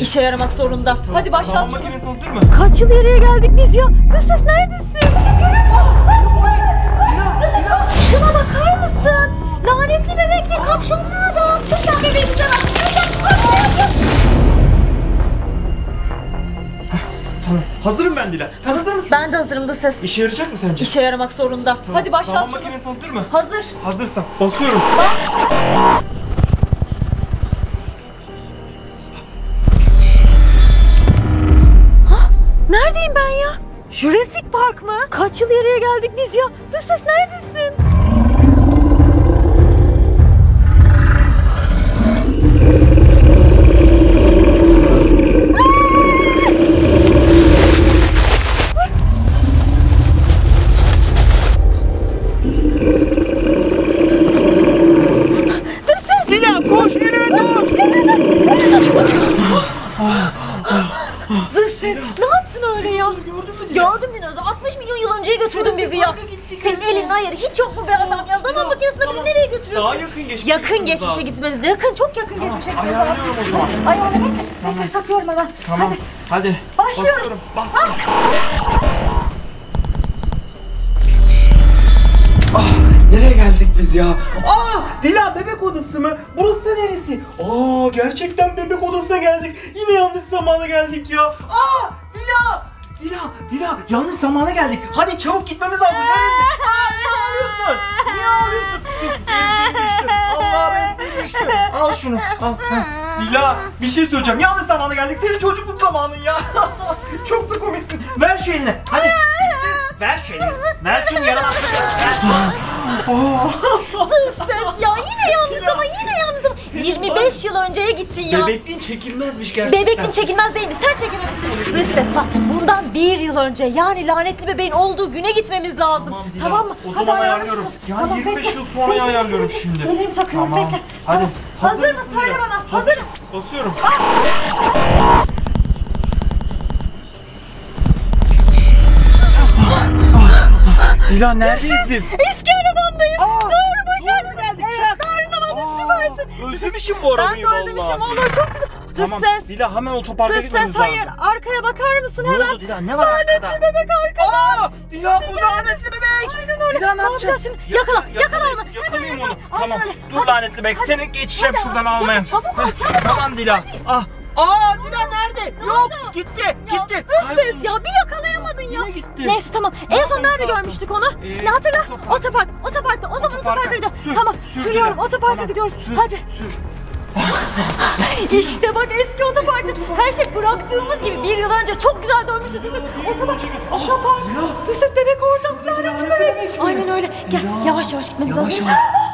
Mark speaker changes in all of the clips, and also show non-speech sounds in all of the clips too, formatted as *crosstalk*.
Speaker 1: İşe yaramak zorunda. Hadi başlat
Speaker 2: Zaman makinesi hazır mı?
Speaker 1: Kaç yıl ileriye geldik biz ya? Dış ses neredesin? Dış ses görüyor musun? Dış ses şuna bakar mısın? Lanetli bebek ve kapşonlu adam. Lütfen bebeğimize bak. Lütfen bak.
Speaker 2: Tamam. Hazırım ben Dila. Sen hazır mısın?
Speaker 1: Ben de hazırım dış ses.
Speaker 2: İşe yarayacak mı sence?
Speaker 1: İşe yaramak zorunda. Hadi başlat
Speaker 2: Zaman makinesi hazır mı?
Speaker 1: Hazır.
Speaker 2: Hazırsan basıyorum.
Speaker 1: Neredeyim ben ya? Jurassic Park mı? Kaç yıl ileriye geldik biz ya? Ses neredesin? Yok mu be adam ya? Zaman makinesinde
Speaker 2: Tamam.
Speaker 1: beni nereye götürüyorsun?
Speaker 2: Daha yakın geçmişe
Speaker 1: Yakın geçmişe
Speaker 2: lazım.
Speaker 1: gitmemiz Yakın çok yakın geçmişe gitmemiz lazım.
Speaker 2: ayarlıyorum o zaman.
Speaker 1: Ayarla bekle. Bekle takıyorum hemen.
Speaker 2: Tamam.
Speaker 1: Hadi.
Speaker 2: Hadi.
Speaker 1: Başlıyoruz.
Speaker 2: Basıyorum. Bastım. Ah nereye geldik biz ya? Aa Dila bebek odası mı? Burası neresi? Aa gerçekten bebek odasına geldik. Yine yanlış zamana geldik ya. Aa Dila! Dila, Dila yanlış zamana geldik. Hadi çabuk gitmemiz lazım. *laughs* Aa niye ağlıyorsun? Niye ağlıyorsun? Benzin düştü. Allah benzin düştü. Al şunu. Al. Heh. Dila bir şey söyleyeceğim. Yanlış zamana geldik. Senin çocukluk zamanın ya. *laughs* Çok da komiksin. Ver şu elini. Hadi. Ver şu elini. Ver şunu yaramaz. Ver.
Speaker 1: Dış ses 25 yıl önceye gittin ya.
Speaker 2: Bebekliğin çekilmezmiş gerçekten.
Speaker 1: Bebekliğin çekilmez değil mi? Sen çekememişsin. Dış ses bak bundan bir yıl önce yani lanetli bebeğin olduğu güne gitmemiz lazım.
Speaker 2: Tamam, Dila.
Speaker 1: Tamam mı?
Speaker 2: O zaman
Speaker 1: ayarla
Speaker 2: ayarlıyorum.
Speaker 1: şunu.
Speaker 2: Ya
Speaker 1: Tamam,
Speaker 2: 25
Speaker 1: bekle.
Speaker 2: yıl sonra
Speaker 1: Bekle,
Speaker 2: ayarlıyorum
Speaker 1: bekle.
Speaker 2: şimdi.
Speaker 1: Ellerimi takıyorum
Speaker 2: Tamam.
Speaker 1: bekle.
Speaker 2: Hadi.
Speaker 1: Tamam. Hazır
Speaker 2: mısın
Speaker 1: mısın? Söyle
Speaker 2: Dila?
Speaker 1: bana.
Speaker 2: Hazır.
Speaker 1: Hazırım.
Speaker 2: Basıyorum. Dila neredeyiz biz?
Speaker 1: Eski
Speaker 2: Özlemişim bu
Speaker 1: Ben
Speaker 2: arabayı
Speaker 1: de
Speaker 2: vallahi.
Speaker 1: valla çok güzel. Dış
Speaker 2: Tamam
Speaker 1: ses.
Speaker 2: Dila hemen otoparka
Speaker 1: Dış
Speaker 2: gitmemiz
Speaker 1: ses
Speaker 2: lazım.
Speaker 1: hayır. Arkaya bakar mısın
Speaker 2: Ne
Speaker 1: hemen?
Speaker 2: oldu Dila? Ne var arkada?
Speaker 1: Lanetli bebek arkada.
Speaker 2: Aa! Dila bu lanetli bebek.
Speaker 1: Aynen öyle.
Speaker 2: Dila ne,
Speaker 1: Ne yapacağız
Speaker 2: yapacağız?
Speaker 1: şimdi? Yakala, yakala onu.
Speaker 2: Yakalayayım
Speaker 1: Hemen
Speaker 2: onu.
Speaker 1: yakala.
Speaker 2: Tamam.
Speaker 1: Aynen öyle.
Speaker 2: Dur
Speaker 1: Hadi,
Speaker 2: lanetli bebek.
Speaker 1: hadi.
Speaker 2: Seni geçeceğim
Speaker 1: Hadi,
Speaker 2: şuradan
Speaker 1: çabuk,
Speaker 2: almaya.
Speaker 1: çabuk ol,
Speaker 2: Heh,
Speaker 1: çabuk ol.
Speaker 2: Tamam Dila. Ah. Aa Dila nerede? Yok
Speaker 1: oldu?
Speaker 2: gitti.
Speaker 1: Ya
Speaker 2: Gitti.
Speaker 1: dış ses ya bir yakalayamadın ya.
Speaker 2: Yine gitti.
Speaker 1: Neyse tamam. En son nerede
Speaker 2: lazım.
Speaker 1: görmüştük onu?
Speaker 2: Ee,
Speaker 1: ne hatırla?
Speaker 2: otopark.
Speaker 1: Otopark. Otoparkta. O zaman
Speaker 2: Otoparka.
Speaker 1: otoparka gidiyoruz.
Speaker 2: Sür,
Speaker 1: Tamam.
Speaker 2: sür
Speaker 1: Sürüyorum.
Speaker 2: Dila.
Speaker 1: Otoparka
Speaker 2: Tamam,
Speaker 1: gidiyoruz.
Speaker 2: Sür,
Speaker 1: Hadi.
Speaker 2: Sür.
Speaker 1: İşte bak eski otoparkta. Her şey bıraktığımız gibi bir yıl önce çok güzel dönmüştü. Dış ses. Otopark. Otopark. Ses bebek orada. Bebek.
Speaker 2: mi?
Speaker 1: Aynen öyle. Gel yavaş yavaş gitmemiz
Speaker 2: Yavaş
Speaker 1: lazım.
Speaker 2: yavaş.
Speaker 1: Dış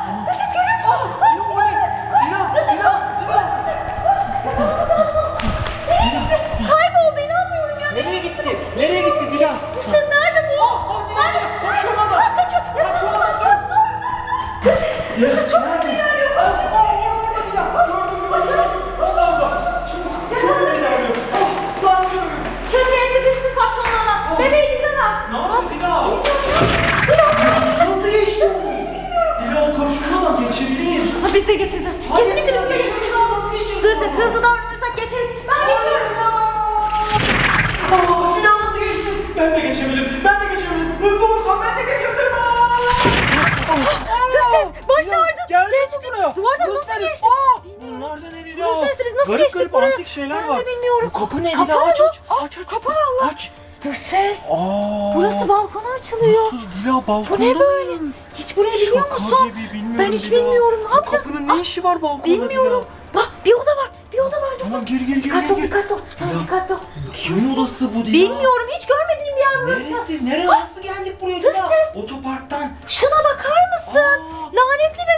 Speaker 2: nasıl garip
Speaker 1: geçtik
Speaker 2: garip
Speaker 1: buraya?
Speaker 2: antik şeyler
Speaker 1: Ben
Speaker 2: var.
Speaker 1: de bilmiyorum.
Speaker 2: Bu kapı ne
Speaker 1: Kapı
Speaker 2: Aç aç. Aç aç.
Speaker 1: Kapı valla.
Speaker 2: Aç.
Speaker 1: Dur ses.
Speaker 2: Aa.
Speaker 1: Burası balkona açılıyor.
Speaker 2: Nasıl Dila balkonda
Speaker 1: Bu ne böyle?
Speaker 2: mıyız?
Speaker 1: Hiç burayı biliyor
Speaker 2: Şaka
Speaker 1: musun?
Speaker 2: gibi bilmiyorum
Speaker 1: Ben hiç
Speaker 2: Dila.
Speaker 1: bilmiyorum. Ne yapacağız?
Speaker 2: Kapının ne işi var balkonda
Speaker 1: Bilmiyorum. Bak bir oda var. Bir oda var.
Speaker 2: Tamam gir gir gir
Speaker 1: Dikkatli ol, dikkatli ol. Dikkatli ol.
Speaker 2: Kimin odası bu Dila?
Speaker 1: Bilmiyorum. Hiç görmediğim bir yer burası.
Speaker 2: Neresi? Nereye nasıl geldik buraya Dila? Otoparktan.
Speaker 1: Şuna bakar mısın? Lanetli bebek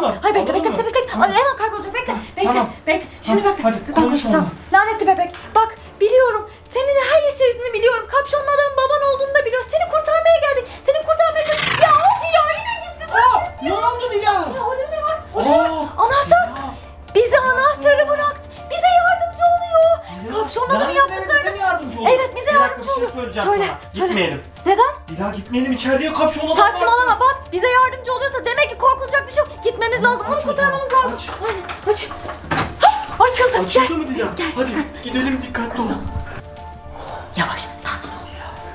Speaker 1: Tamam. Hayır bekle bekle,
Speaker 2: bekle
Speaker 1: bekle bekle. Tamam. Hemen kaybolacak bekle. Bekle
Speaker 2: tamam.
Speaker 1: bekle. Şimdi bak.
Speaker 2: Hadi
Speaker 1: ben konuşalım.
Speaker 2: Tamam.
Speaker 1: Lanetli bebek. Bak biliyorum. Senin her yaşayışını biliyorum. Kapşonlu adamın baban olduğunu da biliyorum. Seni kurtarmaya geldik. Seni kurtarmaya çalıştık. Ya of ya yine gitti.
Speaker 2: Aa, ne oldu Dila?
Speaker 1: Ya orada ne var? Orada? Anahtar. Bize
Speaker 2: anahtarı
Speaker 1: bıraktı. Bize yardımcı oluyor. Ya. Kapşonlu adamın yaptıklarını. Bize
Speaker 2: yardımcı oluyor. Evet bize yardımcı şey oluyor. Bir şey söyleyeceğim
Speaker 1: söyle,
Speaker 2: sana.
Speaker 1: Söyle.
Speaker 2: Gitmeyelim.
Speaker 1: Neden?
Speaker 2: Dila gitmeyelim içeride ya kapşonlu adam
Speaker 1: Saçmalama bak bize yardımcı oluyorsa demek Gitmemiz lazım. Onu kurtarmamız lazım.
Speaker 2: aç.
Speaker 1: Aynen aç. Açıldı.
Speaker 2: Açıldı
Speaker 1: Gel.
Speaker 2: mı Dila?
Speaker 1: Gel,
Speaker 2: Hadi
Speaker 1: gel.
Speaker 2: gidelim dikkatli ol.
Speaker 1: Yavaş sakin ol.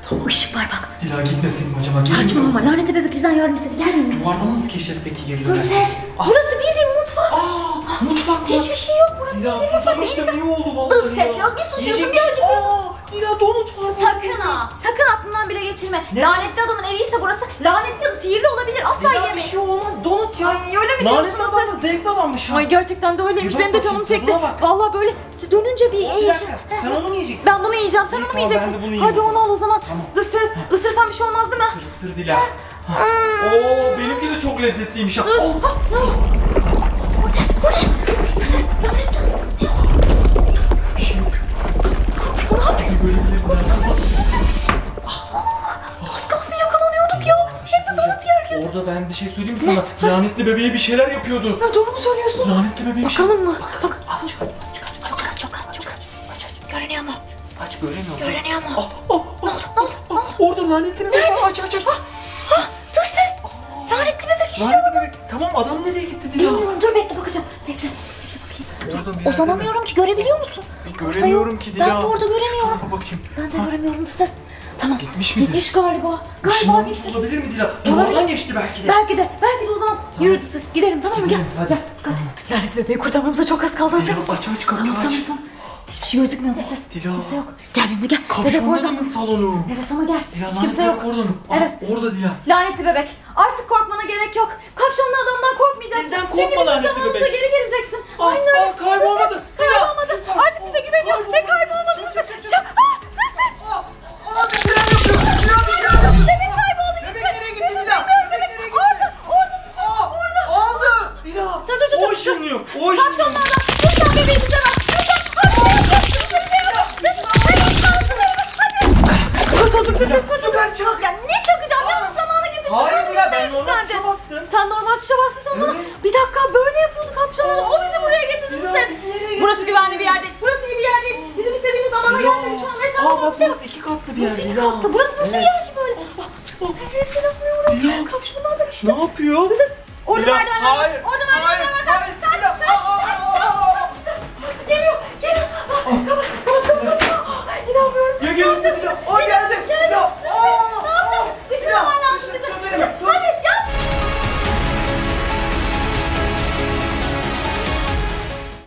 Speaker 1: Tamam ışık var bak.
Speaker 2: Dila gitmesin mi acaba?
Speaker 1: Saçmalama lanete bebek bizden yardım istedi. Gelmiyor?
Speaker 2: Duvardan nasıl geçeceğiz peki geri
Speaker 1: Dur ses.
Speaker 2: Ah.
Speaker 1: Burası bildiğin mutfak.
Speaker 2: Aa, mutfak mı?
Speaker 1: Hiçbir şey yok burası.
Speaker 2: Dila
Speaker 1: bildiğin mutfak.
Speaker 2: susamıştım iyi oldu vallahi
Speaker 1: Dur ses ya, bir susuyorsun, bir acıkıyorsun.
Speaker 2: Dila donut var.
Speaker 1: Sakın ha. Sakın aklından bile geçirme.
Speaker 2: Ne?
Speaker 1: Lanetli adamın evi ise burası. Lanetli ya da sihirli olabilir. Asla
Speaker 2: Dila bir şey olmaz donut ya.
Speaker 1: Ay öyle mi
Speaker 2: Lanet
Speaker 1: diyorsun
Speaker 2: adam da zevkli adammış ha.
Speaker 1: Ay gerçekten de öyleymiş.
Speaker 2: Bir bak
Speaker 1: Benim de
Speaker 2: bakayım,
Speaker 1: canım çekti.
Speaker 2: tadına bak.
Speaker 1: Vallahi böyle dönünce bir
Speaker 2: Bir
Speaker 1: heyecan.
Speaker 2: dakika sen onu mu yiyeceksin?
Speaker 1: Ben bunu yiyeceğim. Sen
Speaker 2: İyi,
Speaker 1: onu mu
Speaker 2: tamam, ben
Speaker 1: yiyeceksin?
Speaker 2: de bunu yiyeyim
Speaker 1: Hadi
Speaker 2: o
Speaker 1: onu al o zaman.
Speaker 2: Tamam.
Speaker 1: Dış ses. Isırsan bir şey olmaz değil mi?
Speaker 2: Isır ısır Dila. Ha. Oo benimki de çok lezzetliymiş ha.
Speaker 1: Dur.
Speaker 2: Oh.
Speaker 1: Ne oldu? O ne?
Speaker 2: Lanetli bebeğe bir şeyler yapıyordu.
Speaker 1: Ya doğru mu söylüyorsun?
Speaker 2: Lanetli bebeğe bir şey...
Speaker 1: Bakalım mı? Bak.
Speaker 2: Azıcık azıcık aç.
Speaker 1: Çok az, çok az, çok az.
Speaker 2: Aç aç.
Speaker 1: Görünüyor mu?
Speaker 2: Aç göremiyorum.
Speaker 1: Görünüyor mu?
Speaker 2: Ah, ah,
Speaker 1: Ne oldu? Ne oldu? Ne oldu?
Speaker 2: Orada lanetli bebek var. Aç aç aç.
Speaker 1: Ha, dış ses. Lanetli bebek işte.
Speaker 2: Lanetli bebek. Tamam adam nereye gitti Dila?
Speaker 1: Bilmiyorum. Dur bekle bakacağım. Bekle. Bekle bakayım.
Speaker 2: Orada bir
Speaker 1: Dur.
Speaker 2: yerde
Speaker 1: Uzanamıyorum ki. Görebiliyor musun? Orada
Speaker 2: göremiyorum ki Dila.
Speaker 1: Ben de orada göremiyorum.
Speaker 2: Şu bakayım.
Speaker 1: Ben de göremiyorum dış ses. Tamam.
Speaker 2: Gitmiş midir?
Speaker 1: Gitmiş galiba. Galiba
Speaker 2: Işınlanmış
Speaker 1: gitti.
Speaker 2: olabilir mi Dila? Duvardan geçti belki de.
Speaker 1: Belki de. Belki de o zaman. Yürü dış ses. Gidelim tamam mı? Gel.
Speaker 2: Gidelim, hadi.
Speaker 1: Gel. Et. Lanet bebeği kurtarmamıza çok az kaldı. Hazır mısın?
Speaker 2: aç, aç, kapıyı
Speaker 1: tamam,
Speaker 2: aç.
Speaker 1: Tamam tamam. Hiçbir şey gözükmüyor dış ses.
Speaker 2: Dila.
Speaker 1: Kimse yok. Gel benimle gel.
Speaker 2: Kapşonlu adamın salonu.
Speaker 1: Evet ama gel.
Speaker 2: Dila
Speaker 1: Hiç kimse yok.
Speaker 2: bebek orada mı? Ah,
Speaker 1: Evet.
Speaker 2: Orada Dila.
Speaker 1: Lanetli bebek. Artık korkmana gerek yok. Kapşonlu adamdan korkmayacaksın.
Speaker 2: Bizden
Speaker 1: Çünkü
Speaker 2: korkma
Speaker 1: bizim
Speaker 2: lanetli
Speaker 1: zamanımıza
Speaker 2: bebek.
Speaker 1: geri geleceksin.
Speaker 2: Ah,
Speaker 1: Aynen. Lütfen. Hadi. Kurtulduk dış ses kurtulduk.
Speaker 2: Süper çak.
Speaker 1: Ya ne çakacağım? Yalnız zamana getirdim.
Speaker 2: Hayır Dila ben normal tuşa bastım.
Speaker 1: Sen normal tuşa bastıysan o zaman
Speaker 2: Evet.
Speaker 1: bir dakika böyle yapıyordu kapşon adam. O bizi buraya getirdi sen.
Speaker 2: nereye
Speaker 1: Burası güvenli bir yer değil. Burası iyi bir yer değil. Bizim istediğimiz zamana
Speaker 2: Dila.
Speaker 1: gelmedik şu an. Etrafında
Speaker 2: bak
Speaker 1: bir şey yok.
Speaker 2: burası iki katlı bir yer
Speaker 1: Nasıl iki katlı? Burası nasıl bir yer ki böyle? Bak. Sevgilisini yapmıyorum. Kapşonlu adam işte.
Speaker 2: Ne yapıyor?
Speaker 1: Bize